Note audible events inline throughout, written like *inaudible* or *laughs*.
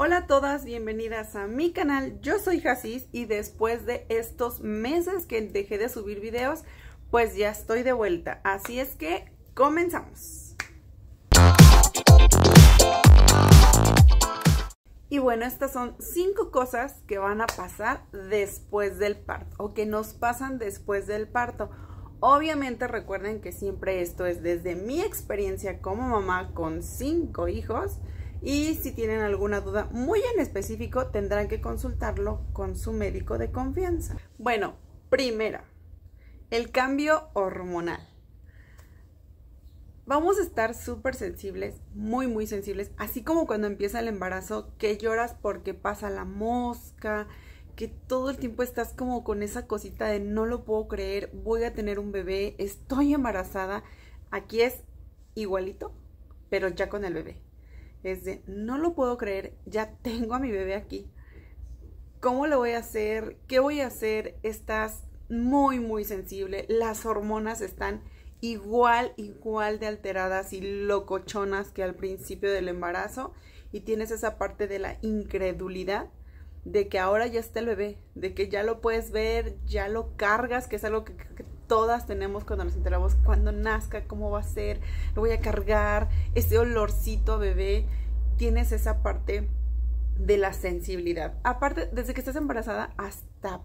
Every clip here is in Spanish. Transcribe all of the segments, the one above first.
Hola a todas, bienvenidas a mi canal, yo soy Jacis y después de estos meses que dejé de subir videos, pues ya estoy de vuelta, así es que comenzamos. Y bueno, estas son cinco cosas que van a pasar después del parto o que nos pasan después del parto. Obviamente recuerden que siempre esto es desde mi experiencia como mamá con cinco hijos y si tienen alguna duda muy en específico tendrán que consultarlo con su médico de confianza. Bueno, primera, el cambio hormonal. Vamos a estar súper sensibles, muy, muy sensibles, así como cuando empieza el embarazo, que lloras porque pasa la mosca, que todo el tiempo estás como con esa cosita de no lo puedo creer, voy a tener un bebé, estoy embarazada. Aquí es igualito, pero ya con el bebé es de, no lo puedo creer, ya tengo a mi bebé aquí. ¿Cómo lo voy a hacer? ¿Qué voy a hacer? Estás muy, muy sensible. Las hormonas están igual, igual de alteradas y locochonas que al principio del embarazo. Y tienes esa parte de la incredulidad de que ahora ya está el bebé, de que ya lo puedes ver, ya lo cargas, que es algo que, todas tenemos cuando nos enteramos cuando nazca, cómo va a ser, lo voy a cargar, ese olorcito bebé, tienes esa parte de la sensibilidad. Aparte, desde que estás embarazada hasta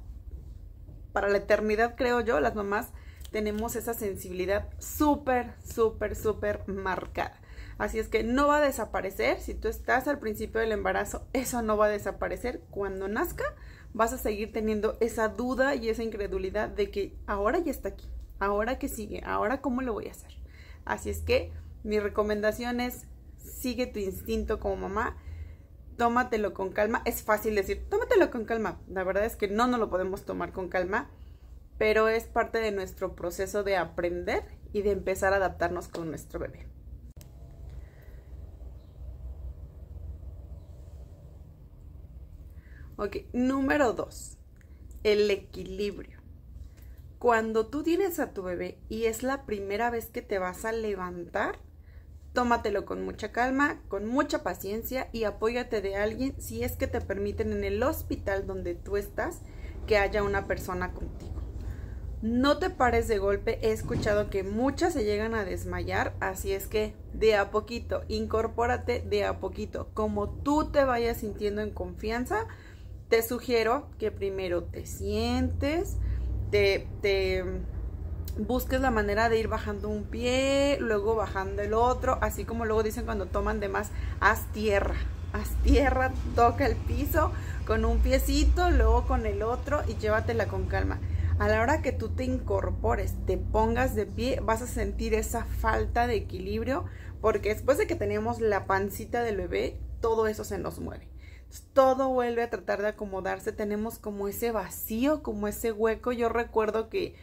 para la eternidad, creo yo, las mamás tenemos esa sensibilidad súper, súper, súper marcada. Así es que no va a desaparecer. Si tú estás al principio del embarazo, eso no va a desaparecer. Cuando nazca, vas a seguir teniendo esa duda y esa incredulidad de que ahora ya está aquí, ahora que sigue, ahora cómo lo voy a hacer. Así es que mi recomendación es sigue tu instinto como mamá, tómatelo con calma. Es fácil decir, tómatelo con calma. La verdad es que no nos lo podemos tomar con calma, pero es parte de nuestro proceso de aprender y de empezar a adaptarnos con nuestro bebé. Ok, número dos, el equilibrio. Cuando tú tienes a tu bebé y es la primera vez que te vas a levantar, tómatelo con mucha calma, con mucha paciencia y apóyate de alguien si es que te permiten en el hospital donde tú estás que haya una persona contigo. No te pares de golpe, he escuchado que muchas se llegan a desmayar, así es que de a poquito, incorpórate de a poquito, como tú te vayas sintiendo en confianza, te sugiero que primero te sientes, te, busques la manera de ir bajando un pie, luego bajando el otro, así como luego dicen cuando toman de más, haz tierra, haz tierra, toca el piso con un piecito, luego con el otro y llévatela con calma. A la hora que tú te incorpores, te pongas de pie, vas a sentir esa falta de equilibrio, porque después de que tenemos la pancita del bebé, todo eso se nos mueve todo vuelve a tratar de acomodarse, tenemos como ese vacío, como ese hueco. Yo recuerdo que,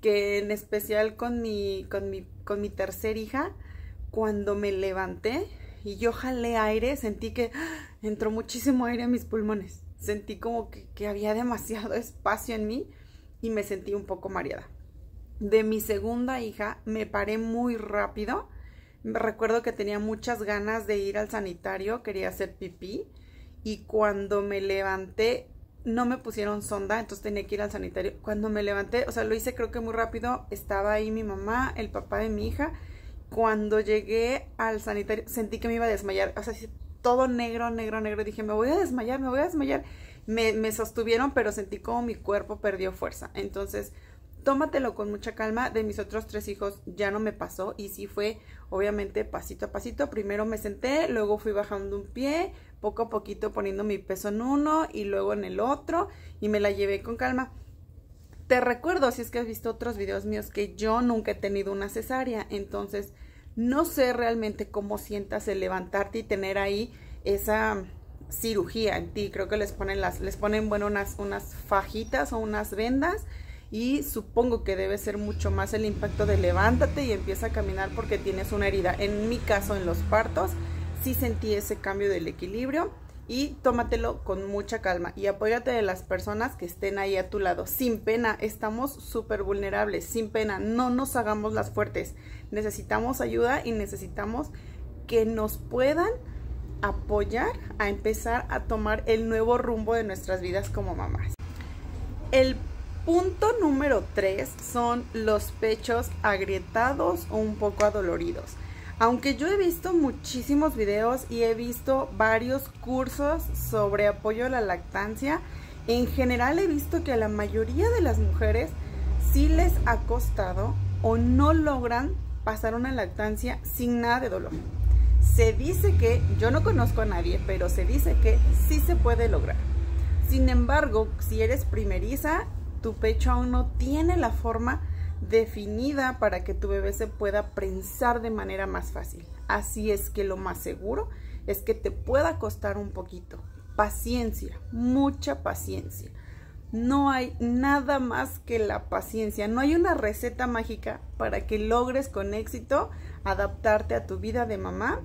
que en especial con mi, con mi, con mi tercer hija, cuando me levanté y yo jalé aire, sentí que ¡ah! entró muchísimo aire a mis pulmones. Sentí como que, que había demasiado espacio en mí y me sentí un poco mareada. De mi segunda hija me paré muy rápido. Recuerdo que tenía muchas ganas de ir al sanitario, quería hacer pipí y cuando me levanté no me pusieron sonda, entonces tenía que ir al sanitario. Cuando me levanté, o sea, lo hice creo que muy rápido, estaba ahí mi mamá, el papá de mi hija. Cuando llegué al sanitario sentí que me iba a desmayar, o sea, todo negro, negro, negro. Dije, me voy a desmayar, me voy a desmayar. Me, me sostuvieron, pero sentí como mi cuerpo perdió fuerza. Entonces, tómatelo con mucha calma. De mis otros tres hijos ya no me pasó y sí fue obviamente pasito a pasito. Primero me senté, luego fui bajando un pie, poco a poquito poniendo mi peso en uno y luego en el otro y me la llevé con calma. Te recuerdo, si es que has visto otros videos míos, que yo nunca he tenido una cesárea, entonces no sé realmente cómo sientas el levantarte y tener ahí esa cirugía en ti. Creo que les ponen las, les ponen, bueno, unas, unas fajitas o unas vendas y supongo que debe ser mucho más el impacto de levántate y empieza a caminar porque tienes una herida. En mi caso, en los partos, sí sentí ese cambio del equilibrio y tómatelo con mucha calma y apóyate de las personas que estén ahí a tu lado. Sin pena, estamos súper vulnerables, sin pena, no nos hagamos las fuertes. Necesitamos ayuda y necesitamos que nos puedan apoyar a empezar a tomar el nuevo rumbo de nuestras vidas como mamás. El punto número 3 son los pechos agrietados o un poco adoloridos. Aunque yo he visto muchísimos videos y he visto varios cursos sobre apoyo a la lactancia, en general he visto que a la mayoría de las mujeres sí les ha costado o no logran pasar una lactancia sin nada de dolor. Se dice que, yo no conozco a nadie, pero se dice que sí se puede lograr. Sin embargo, si eres primeriza, tu pecho aún no tiene la forma definida para que tu bebé se pueda prensar de manera más fácil. Así es que lo más seguro es que te pueda costar un poquito. Paciencia, mucha paciencia. No hay nada más que la paciencia. No hay una receta mágica para que logres con éxito adaptarte a tu vida de mamá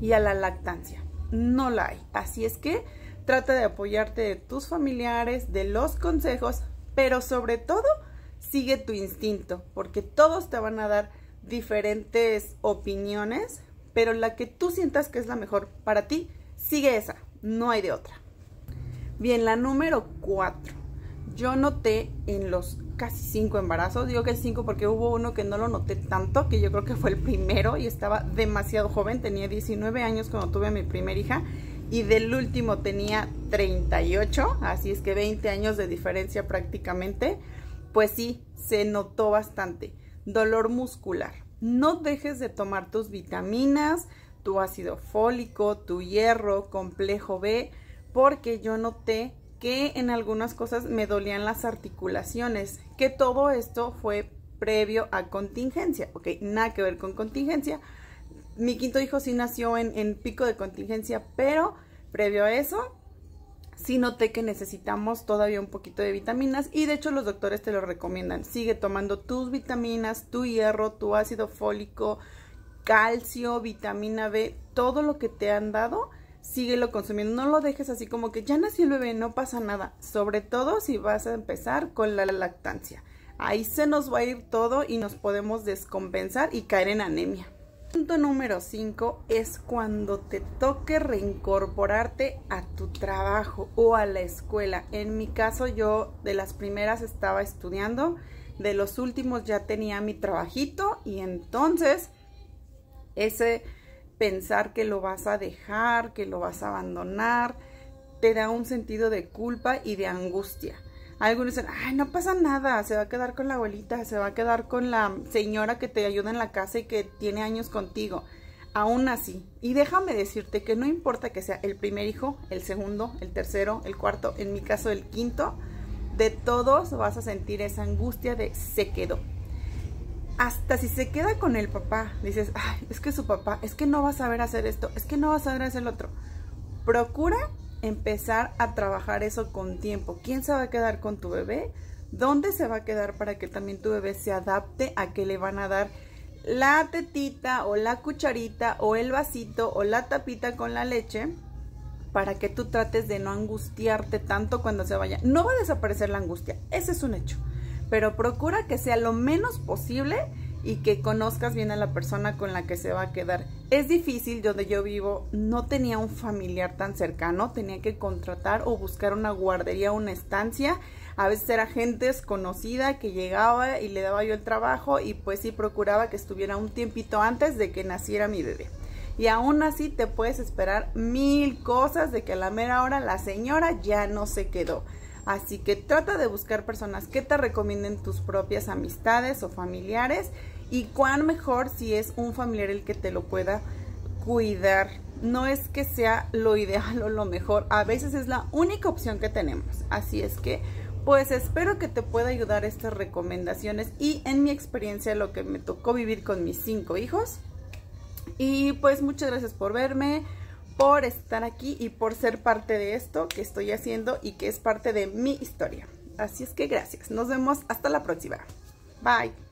y a la lactancia. No la hay. Así es que trata de apoyarte de tus familiares, de los consejos, pero sobre todo sigue tu instinto, porque todos te van a dar diferentes opiniones, pero la que tú sientas que es la mejor para ti, sigue esa, no hay de otra. Bien, la número cuatro. Yo noté en los casi cinco embarazos, digo que cinco porque hubo uno que no lo noté tanto, que yo creo que fue el primero y estaba demasiado joven, tenía 19 años cuando tuve a mi primera hija y del último tenía 38, así es que 20 años de diferencia prácticamente pues sí, se notó bastante. Dolor muscular. No dejes de tomar tus vitaminas, tu ácido fólico, tu hierro, complejo B, porque yo noté que en algunas cosas me dolían las articulaciones, que todo esto fue previo a contingencia, ok, nada que ver con contingencia. Mi quinto hijo sí nació en, en pico de contingencia, pero previo a eso sí noté que necesitamos todavía un poquito de vitaminas y de hecho los doctores te lo recomiendan. Sigue tomando tus vitaminas, tu hierro, tu ácido fólico, calcio, vitamina B, todo lo que te han dado, síguelo consumiendo. No lo dejes así como que ya nació el bebé, no pasa nada. Sobre todo si vas a empezar con la lactancia. Ahí se nos va a ir todo y nos podemos descompensar y caer en anemia. Punto número 5 es cuando te toque reincorporarte a tu trabajo o a la escuela. En mi caso yo de las primeras estaba estudiando, de los últimos ya tenía mi trabajito y entonces ese pensar que lo vas a dejar, que lo vas a abandonar, te da un sentido de culpa y de angustia. Algunos dicen, ay, no pasa nada, se va a quedar con la abuelita, se va a quedar con la señora que te ayuda en la casa y que tiene años contigo. Aún así, y déjame decirte que no importa que sea el primer hijo, el segundo, el tercero, el cuarto, en mi caso el quinto, de todos vas a sentir esa angustia de se quedó. Hasta si se queda con el papá, dices, ay, es que su papá, es que no va a saber hacer esto, es que no va a saber hacer lo otro. Procura empezar a trabajar eso con tiempo. ¿Quién se va a quedar con tu bebé? ¿Dónde se va a quedar para que también tu bebé se adapte a que le van a dar la tetita o la cucharita o el vasito o la tapita con la leche? Para que tú trates de no angustiarte tanto cuando se vaya. No va a desaparecer la angustia, ese es un hecho. Pero procura que sea lo menos posible y que conozcas bien a la persona con la que se va a quedar. Es difícil, donde yo vivo no tenía un familiar tan cercano, tenía que contratar o buscar una guardería, una estancia. A veces era gente desconocida que llegaba y le daba yo el trabajo y pues sí procuraba que estuviera un tiempito antes de que naciera mi bebé. Y aún así te puedes esperar mil cosas de que a la mera hora la señora ya no se quedó. Así que trata de buscar personas que te recomienden tus propias amistades o familiares y cuán mejor si es un familiar el que te lo pueda cuidar. No es que sea lo ideal *laughs* o lo mejor, a veces es la única opción que tenemos. Así es que pues espero que te pueda ayudar estas recomendaciones y en mi experiencia lo que me tocó vivir con mis cinco hijos. Y pues muchas gracias por verme por estar aquí y por ser parte de esto que estoy haciendo y que es parte de mi historia. Así es que gracias. Nos vemos hasta la próxima. Bye.